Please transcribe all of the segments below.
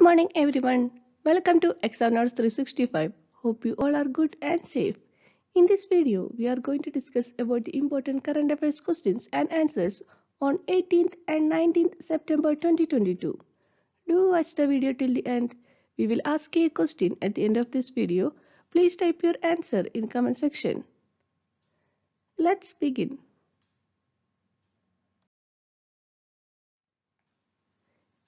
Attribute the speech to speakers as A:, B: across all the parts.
A: Good morning, everyone. Welcome to Exam Notes 365. Hope you all are good and safe. In this video, we are going to discuss about the important current affairs questions and answers on 18th and 19th September 2022. Do watch the video till the end. We will ask you a question at the end of this video. Please type your answer in comment section. Let's begin.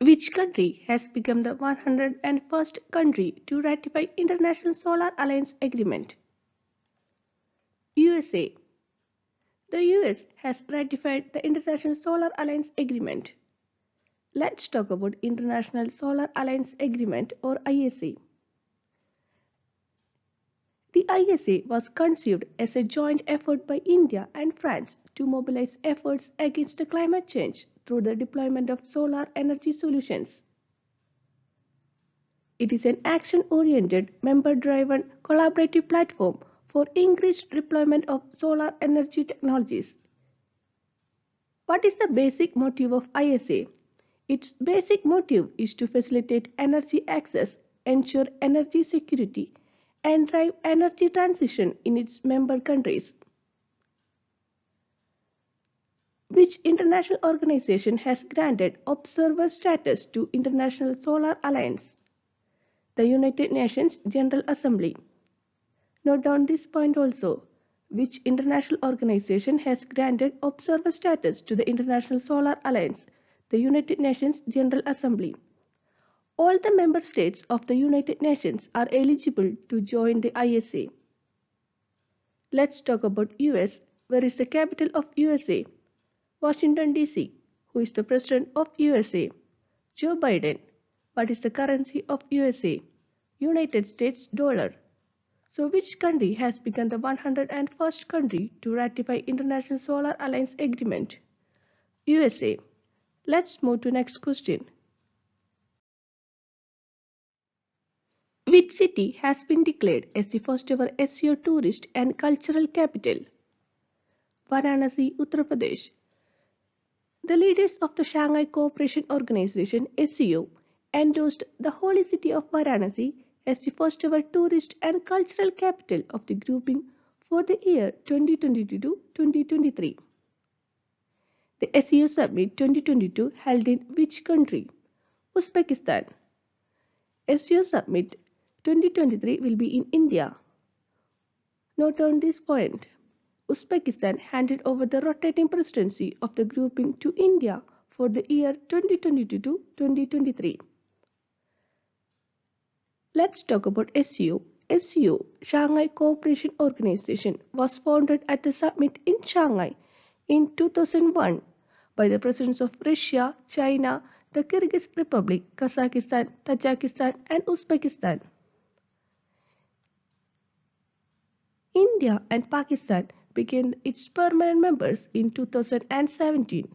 A: Which country has become the 101st country to ratify International Solar Alliance Agreement? USA. The US has ratified the International Solar Alliance Agreement. Let's talk about International Solar Alliance Agreement or ISA. The ISA was conceived as a joint effort by India and France to mobilize efforts against climate change through the deployment of solar energy solutions. It is an action-oriented, member-driven, collaborative platform for increased deployment of solar energy technologies. What is the basic motive of ISA? Its basic motive is to facilitate energy access, ensure energy security, and drive energy transition in its member countries. Which international organization has granted observer status to International Solar Alliance? The United Nations General Assembly. Note down this point also. Which international organization has granted observer status to the International Solar Alliance? The United Nations General Assembly. All the member states of the United Nations are eligible to join the ISA. Let's talk about US. Where is the capital of USA? Washington DC. Who is the president of USA? Joe Biden. What is the currency of USA? United States dollar. So which country has become the 101st country to ratify International Solar Alliance Agreement? USA. Let's move to next question. Which city has been declared as the first ever SCO tourist and cultural capital? Varanasi, Uttar Pradesh. The leaders of the Shanghai Cooperation Organization SCO endorsed the holy city of Varanasi as the first ever tourist and cultural capital of the grouping for the year 2022-2023. The SCO Summit 2022 held in which country? Uzbekistan. SCO Summit 2023 will be in India. Note on this point. Uzbekistan handed over the rotating presidency of the grouping to India for the year 2022-2023. Let's talk about SCO. SCO, Shanghai Cooperation Organization, was founded at the summit in Shanghai in 2001 by the presidents of Russia, China, the Kyrgyz Republic, Kazakhstan, Tajikistan, and Uzbekistan. India and Pakistan became its permanent members in 2017.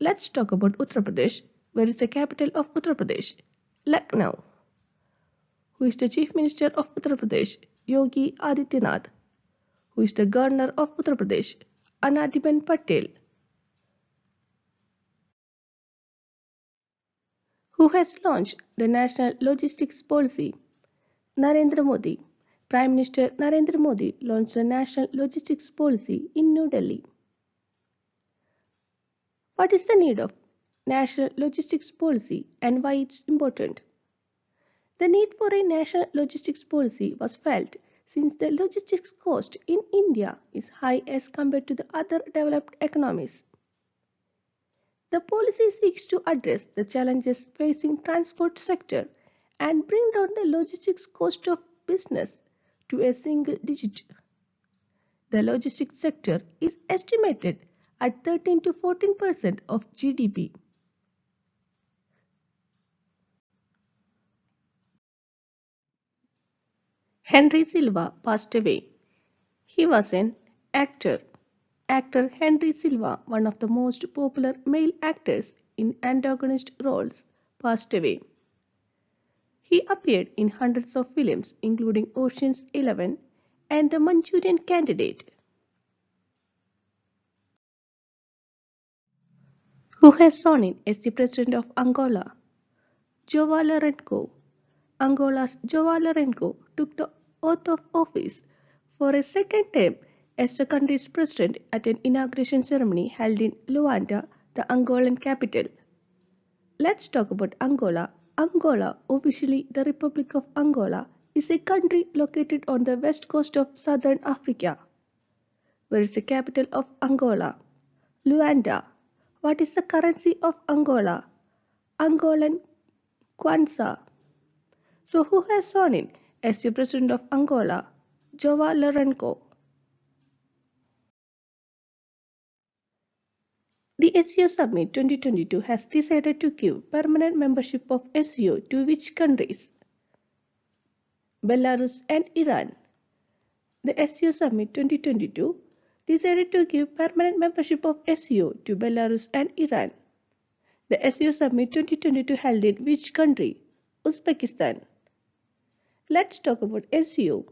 A: Let's talk about Uttar Pradesh. Where is the capital of Uttar Pradesh? Lucknow. Who is the Chief Minister of Uttar Pradesh? Yogi Adityanath. Who is the Governor of Uttar Pradesh? Anandiben Patel. Who has launched the National Logistics Policy? Narendra Modi. Prime Minister Narendra Modi launched the National Logistics Policy in New Delhi. What is the need of National Logistics Policy and why it's important? The need for a national logistics policy was felt since the logistics cost in India is high as compared to the other developed economies. The policy seeks to address the challenges facing transport sector and bring down the logistics cost of business to a single digit. The logistics sector is estimated at 13 to 14% of GDP. Henry Silva passed away. He was an actor. Actor Henry Silva, one of the most popular male actors in antagonist roles, passed away. He appeared in hundreds of films including Ocean's Eleven and The Manchurian Candidate. Who has sworn in as the President of Angola? Joao Lourenço. Angola's Joao Lourenço took the oath of office for a second term as the country's president at an inauguration ceremony held in Luanda, the Angolan capital. Let's talk about Angola. Angola, officially the Republic of Angola, is a country located on the west coast of southern Africa. Where is the capital of Angola? Luanda. What is the currency of Angola? Angolan Kwanza. So who has sworn in as the president of Angola? Joao Lourenço. The SCO Summit 2022 has decided to give permanent membership of SCO to which countries? Belarus and Iran. The SCO Summit 2022 decided to give permanent membership of SCO to Belarus and Iran. The SCO Summit 2022 held in which country? Uzbekistan. Let's talk about SCO.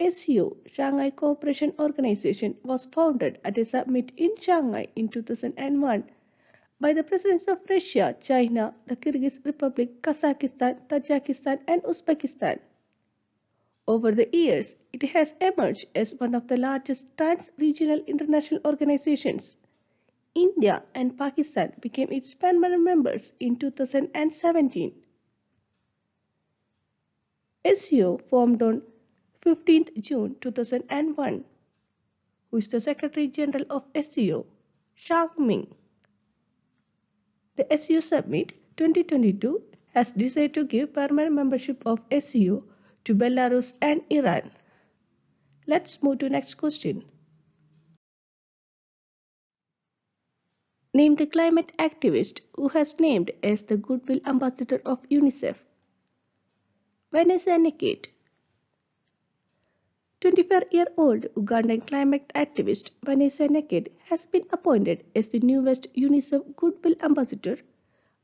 A: SCO, Shanghai Cooperation Organization, was founded at a summit in Shanghai in 2001 by the presidents of Russia, China, the Kyrgyz Republic, Kazakhstan, Tajikistan, and Uzbekistan. Over the years, it has emerged as one of the largest trans-regional international organizations. India and Pakistan became its permanent members in 2017. SCO formed on 15th June 2001. Who is the Secretary General of SCO? Zhang Ming. The SCO Summit 2022 has decided to give permanent membership of SCO to Belarus and Iran. Let's move to next question. Name the climate activist who has named as the Goodwill Ambassador of UNICEF. Vanessa Nakate 24-year-old Ugandan climate activist Vanessa Nakate has been appointed as the newest UNICEF Goodwill Ambassador,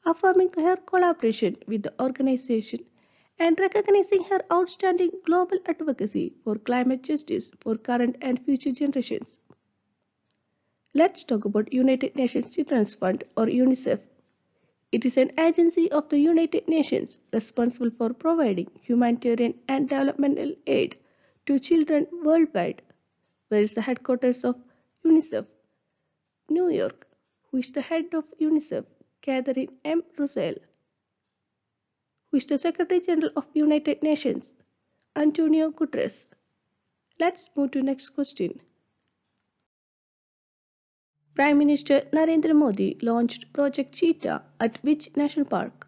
A: affirming her collaboration with the organization and recognizing her outstanding global advocacy for climate justice for current and future generations. Let's talk about United Nations Children's Fund or UNICEF. It is an agency of the United Nations responsible for providing humanitarian and developmental aid to children worldwide. Where is the headquarters of UNICEF? New York. Who is the head of UNICEF? Catherine M. Russell who is the Secretary General of United Nations, Antonio Guterres. Let's move to next question. Prime Minister Narendra Modi launched Project Cheetah at which national park?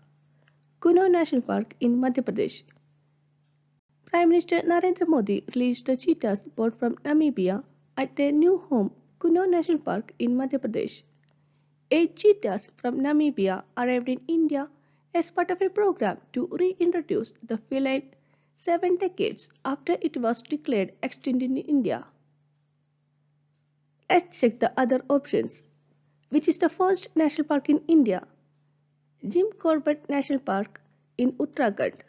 A: Kuno National Park in Madhya Pradesh. Prime Minister Narendra Modi released the cheetahs brought from Namibia at their new home, Kuno National Park in Madhya Pradesh. Eight cheetahs from Namibia arrived in India as part of a program to reintroduce the feline seven decades after it was declared extinct in India. Let's check the other options. Which is the first national park in India? Jim Corbett National Park in Uttarakhand.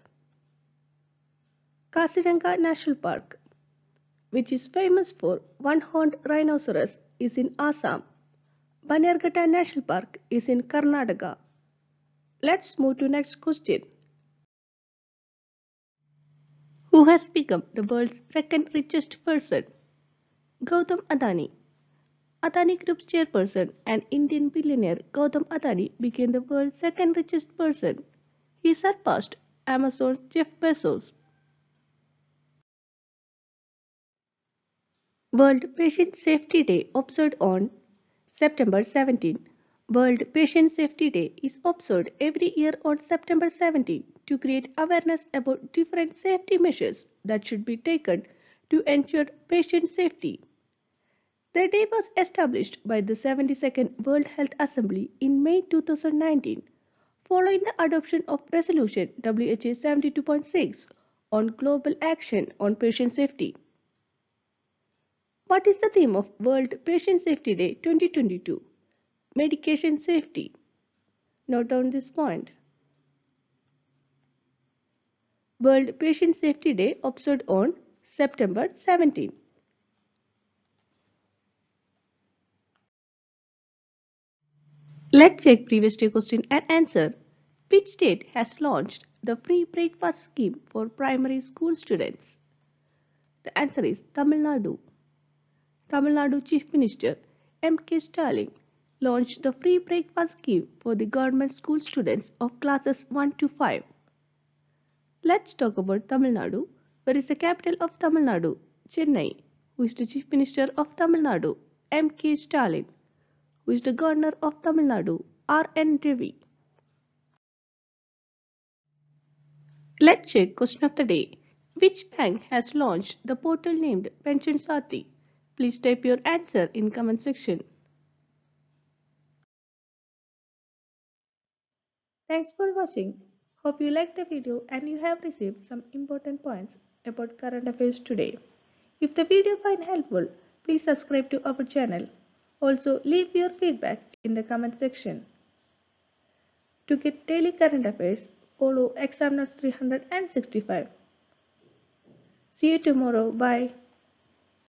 A: Kaziranga National Park, which is famous for one-horned rhinoceros, is in Assam. Bannerghatta National Park is in Karnataka. Let's move to next question. Who has become the world's second richest person? Gautam Adani. Adani Group's chairperson and Indian billionaire Gautam Adani became the world's second richest person. He surpassed Amazon's Jeff Bezos. World Patient Safety Day observed on September 17. World Patient Safety Day is observed every year on September 17 to create awareness about different safety measures that should be taken to ensure patient safety. The day was established by the 72nd World Health Assembly in May 2019 following the adoption of Resolution WHA 72.6 on global action on patient safety. What is the theme of World Patient Safety Day 2022? Medication safety. Note down this point. World Patient Safety Day observed on September 17. Let's check previous day question and answer. Which state has launched the free breakfast scheme for primary school students? The answer is Tamil Nadu. Tamil Nadu Chief Minister M.K. Stalin launched the free breakfast scheme for the government school students of classes 1 to 5. Let's talk about Tamil Nadu. Where is the capital of Tamil Nadu? Chennai. Who is the Chief Minister of Tamil Nadu? M.K. Stalin. Who is the Governor of Tamil Nadu? R.N. Ravi. Let's check question of the day. Which bank has launched the portal named Pension Sathi? Please type your answer in comment section. Thanks for watching. Hope you liked the video and you have received some important points about current affairs today. If the video find helpful, please subscribe to our channel. Also leave your feedback in the comment section. To get daily current affairs, follow Exam Notes 365. See you tomorrow. Bye.